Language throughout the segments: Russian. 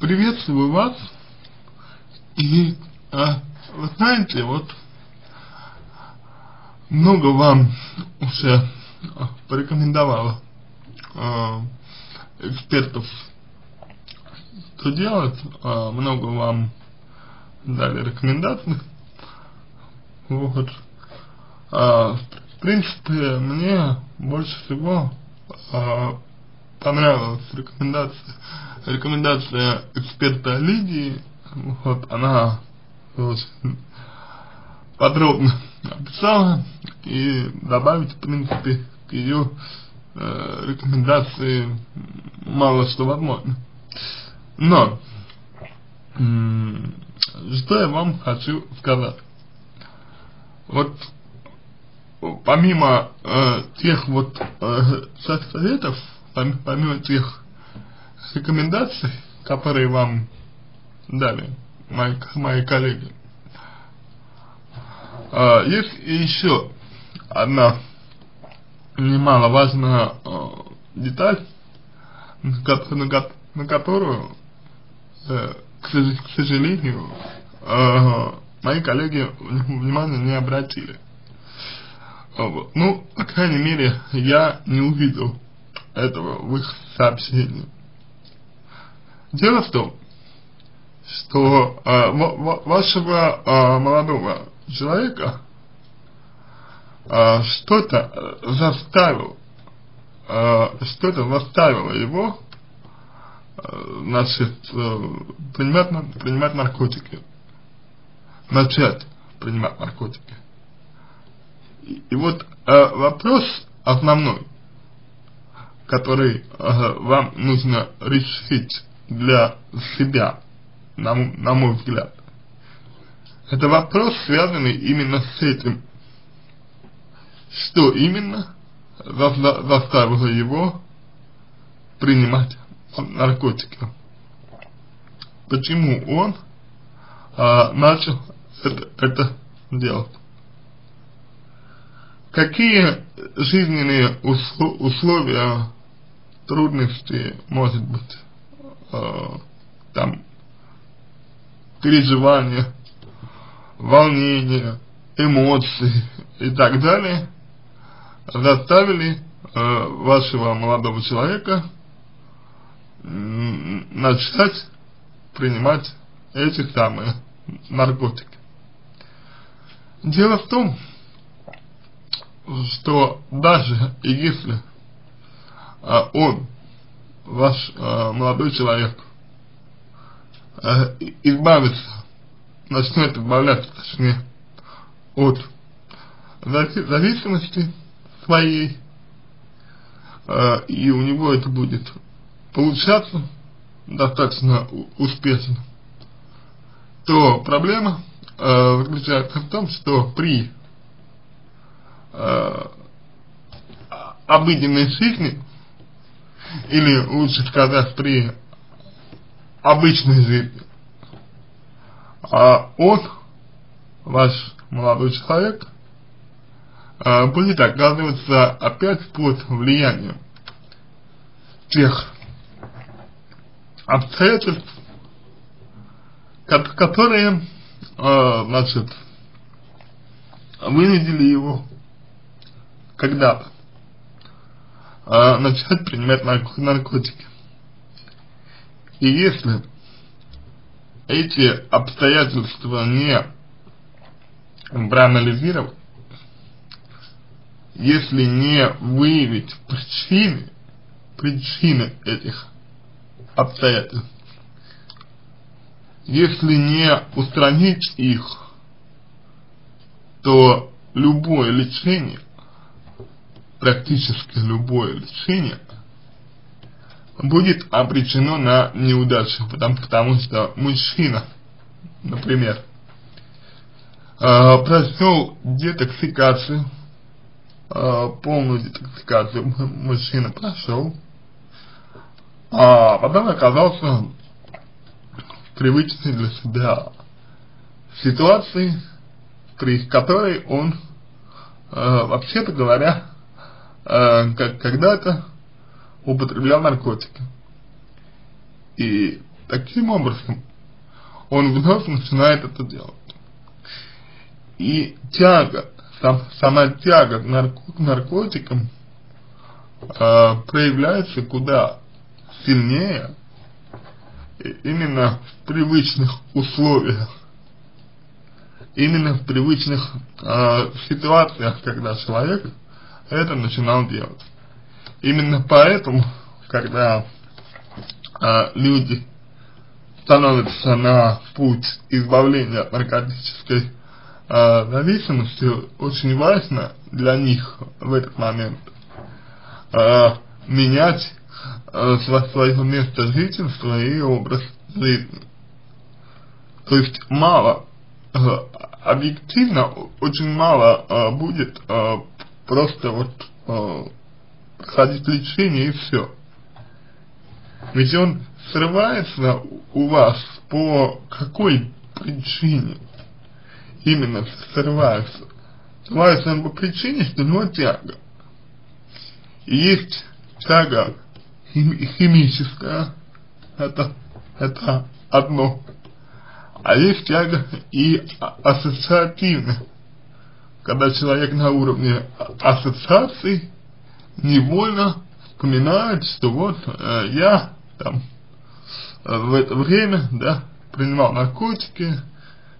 приветствую вас. И э, вы знаете, вот много вам уже порекомендовала э, экспертов, что делать, э, много вам дали рекомендаций. Вот. А, в принципе, мне больше всего а, понравилась рекомендация, рекомендация эксперта Лидии. Вот она очень подробно описала и добавить, в принципе, к ее э, рекомендации мало что возможно. Но, что я вам хочу сказать. Вот помимо э, тех вот э, советов, помимо тех рекомендаций, которые вам дали мои, мои коллеги, э, есть еще одна немаловажная э, деталь, на, которую, э, к, сожалению, э, мои коллеги внимания не обратили. Ну, по крайней мере, я не увидел этого в их сообщении. Дело в том, что э, вашего э, молодого человека э, что-то заставил, э, что-то заставило его, э, значит, э, принимать, принимать наркотики, начать принимать наркотики. И вот э, вопрос основной, который э, вам нужно решить для себя, на, на мой взгляд, это вопрос, связанный именно с этим. Что именно за, заставило его принимать наркотики? Почему он э, начал это, это делать? какие жизненные условия, трудности, может быть, там, переживания, волнения, эмоции и так далее, заставили э, вашего молодого человека начать принимать эти самые наркотики. Дело в том, что даже если а, он, ваш а, молодой человек, а, избавится, начнет избавляться, точнее, от зависимости своей, а, и у него это будет получаться достаточно успешно, то проблема э, заключается в том, что при э, обыденной жизни, или лучше сказать при обычной жизни, а он, ваш молодой человек, э, будет оказываться опять под влиянием тех обстоятельств, которые, э, значит, вынудили его когда-то а, начать принимать наркотики. И если эти обстоятельства не проанализировать, если не выявить причины, причины этих обстоятельств, если не устранить их, то любое лечение практически любое лечение будет обречено на неудачу, потому, потому что мужчина, например, э, прошел детоксикацию, э, полную детоксикацию мужчина прошел, а потом оказался в привычной для себя ситуации, при которой он, э, вообще-то говоря, э, как когда-то употреблял наркотики. И таким образом он вновь начинает это делать. И тяга, сам, сама тяга к, нарко, наркотикам э, проявляется куда сильнее именно в привычных условиях, именно в привычных э, ситуациях, когда человек это начинал делать. Именно поэтому, когда э, люди становятся на путь избавления от наркотической э, зависимости, очень важно для них в этот момент э, менять э, свое место жительства и образ жизни. То есть мало, э, объективно очень мало э, будет э, просто вот э, проходить лечение и все. Ведь он срывается у вас по какой причине? Именно срывается. Срывается он по причине, что у него тяга. Есть тяга химическая, это, это одно. А есть тяга и ассоциативная, когда человек на уровне ассоциаций невольно вспоминает, что вот э, я там э, в это время, да, принимал наркотики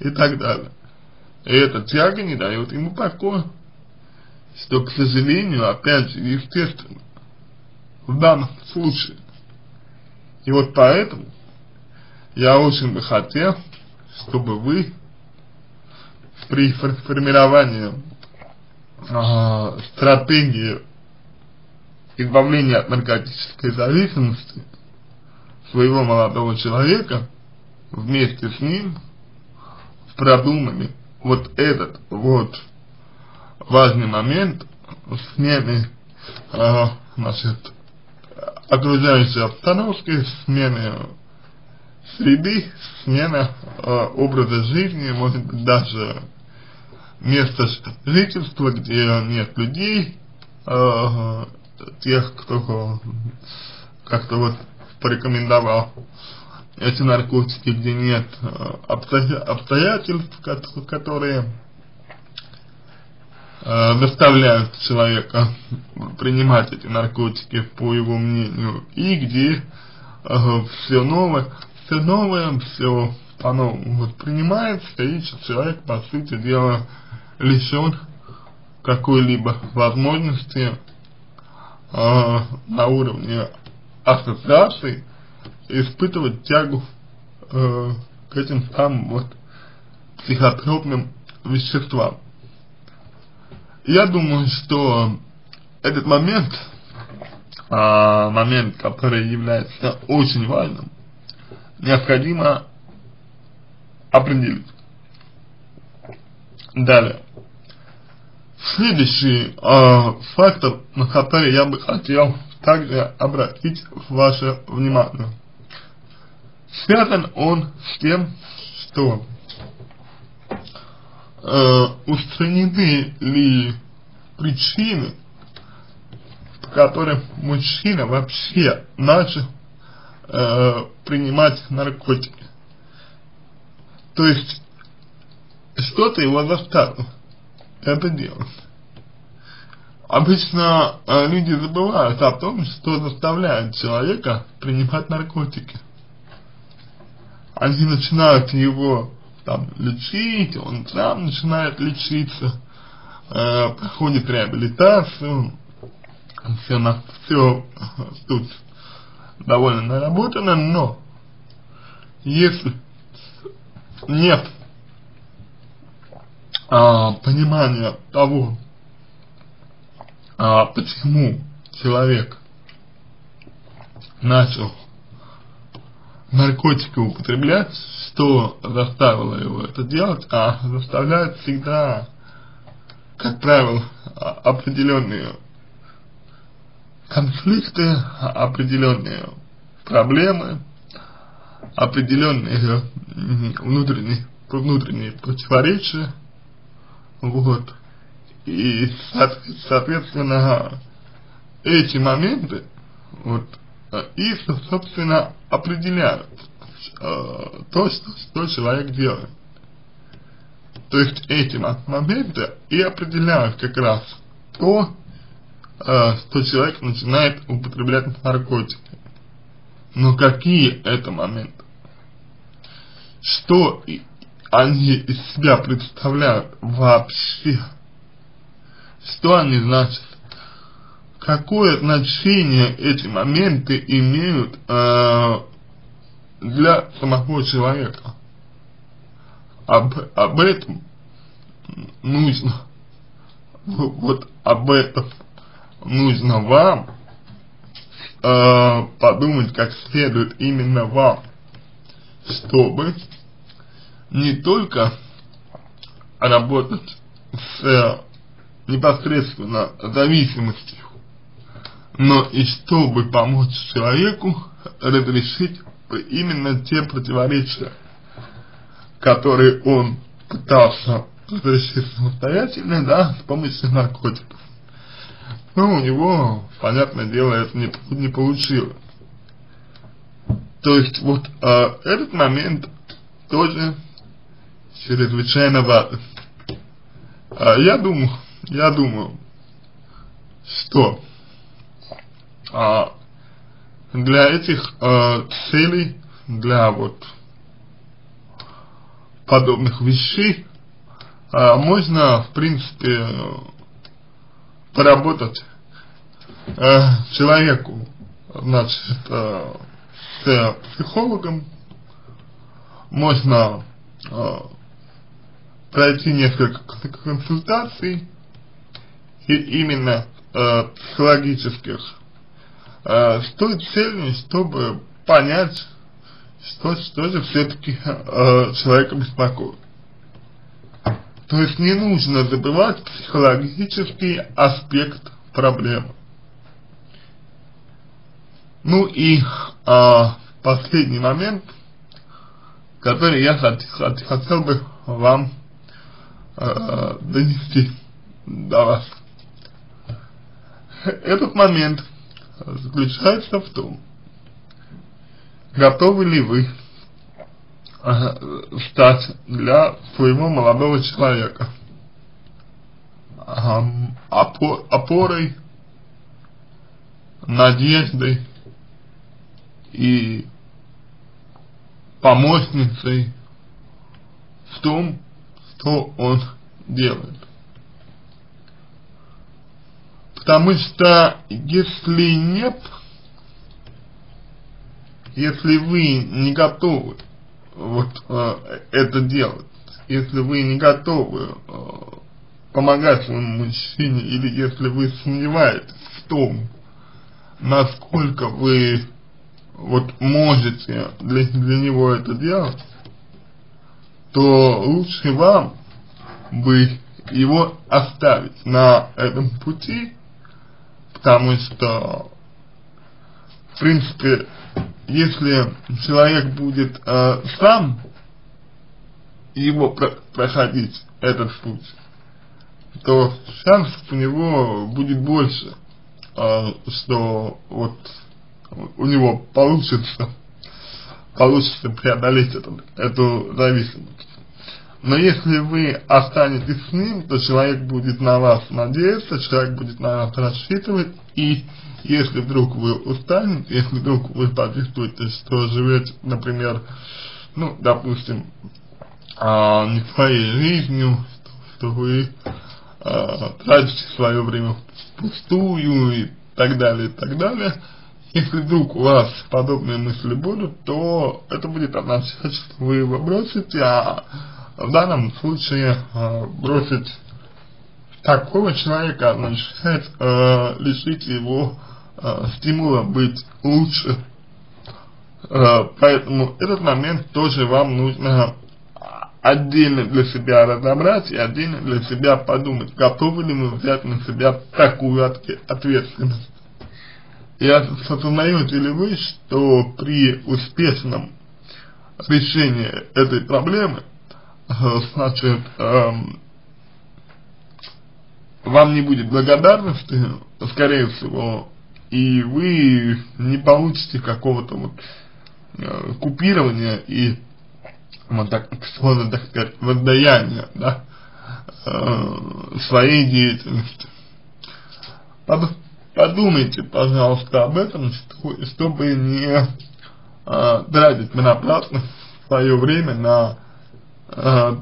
и так далее. И эта тяга не дает ему покоя, что, к сожалению, опять же, естественно, в данном случае. И вот поэтому я очень бы хотел, чтобы вы при формировании э, стратегии избавления от наркотической зависимости своего молодого человека вместе с ним продумали вот этот вот важный момент смены э, значит, окружающей обстановки, смены среды, смена э, образа жизни, может быть даже место жительства, где нет людей, э, тех, кто как-то вот порекомендовал эти наркотики, где нет э, обстоятельств, которые э, заставляют человека принимать эти наркотики, по его мнению, и где э, все новое, все новое, все по-новому воспринимается, и человек, по сути дела, лишен какой-либо возможности э, на уровне ассоциаций испытывать тягу э, к этим самым вот психотропным веществам. Я думаю, что этот момент, э, момент, который является очень важным, необходимо определить. Далее. Следующий э, фактор, на который я бы хотел также обратить ваше внимание. Связан он с тем, что э, устранены ли причины, по которым мужчина вообще начал э, принимать наркотики. То есть, что-то его заставило это делать. Обычно э, люди забывают о том, что заставляет человека принимать наркотики. Они начинают его там лечить, он сам начинает лечиться, э, проходит реабилитацию, все, на, все тут довольно наработано, но если нет а, понимания того, а, почему человек начал наркотики употреблять, что заставило его это делать, а заставляет всегда, как правило, определенные конфликты, определенные проблемы, определенные внутренние, внутренние противоречия, вот. И, соответственно, эти моменты, вот, их, собственно, определяют э, то, что, что человек делает. То есть эти моменты и определяют как раз то, э, что человек начинает употреблять наркотики. Но какие это моменты? Что они из себя представляют вообще? Что они значат? Какое значение эти моменты имеют э, для самого человека? Об, об этом нужно, вот об этом нужно вам э, подумать как следует именно вам, чтобы не только работать с э, непосредственно зависимостью, но и чтобы помочь человеку разрешить именно те противоречия, которые он пытался разрешить самостоятельно, да, с помощью наркотиков. Но у него, понятное дело, это не, не получилось. То есть вот э, этот момент тоже чрезвычайно важен. А я думаю, я думаю, что а, для этих а, целей, для вот подобных вещей, а, можно, в принципе, поработать а, человеку, значит, а, с психологом, можно а, пройти несколько консультаций, и именно э, психологических, э, с той целью, чтобы понять, что, что же все-таки э, человека беспокоит. То есть не нужно забывать психологический аспект проблемы. Ну и э, последний момент, который я хотел, хотел бы вам э, донести до вас. Этот момент заключается в том, готовы ли вы стать для своего молодого человека опор, опорой, надеждой и помощницей в том, что он делает. Потому что если нет, если вы не готовы вот э, это делать, если вы не готовы э, помогать своему мужчине, или если вы сомневаетесь в том, насколько вы вот можете для, для него это делать, то лучше вам бы его оставить на этом пути, потому что, в принципе, если человек будет э, сам его про проходить этот путь, то шансов у него будет больше, э, что вот у него получится, получится преодолеть эту, эту зависимость. Но если вы останетесь с ним, то человек будет на вас надеяться, человек будет на вас рассчитывать, и если вдруг вы устанете, если вдруг вы почувствуете, что живете, например, ну, допустим, а, не своей жизнью, что, что вы а, тратите свое время впустую и так далее, и так далее, если вдруг у вас подобные мысли будут, то это будет означать, что вы его бросите, а в данном случае э, бросить такого человека означает э, лишить его э, стимула быть лучше. Э, поэтому этот момент тоже вам нужно отдельно для себя разобрать и отдельно для себя подумать, готовы ли мы взять на себя такую ответственность. И осознаете ли вы, что при успешном решении этой проблемы значит, эм, вам не будет благодарности, скорее всего, и вы не получите какого-то вот э, купирования и вот так, можно так сказать, воздаяния, да, э, своей деятельности. Под, подумайте, пожалуйста, об этом, чтобы не э, тратить понапрасну свое время на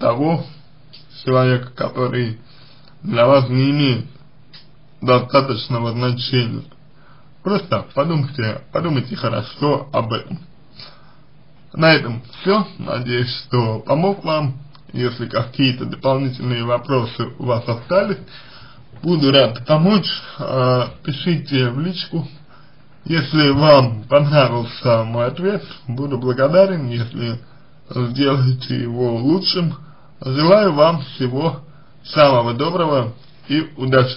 того человека, который для вас не имеет достаточного значения. Просто подумайте, подумайте хорошо об этом. На этом все. Надеюсь, что помог вам. Если какие-то дополнительные вопросы у вас остались, буду рад помочь. Э, пишите в личку. Если вам понравился мой ответ, буду благодарен, если сделаете его лучшим. Желаю вам всего самого доброго и удачи.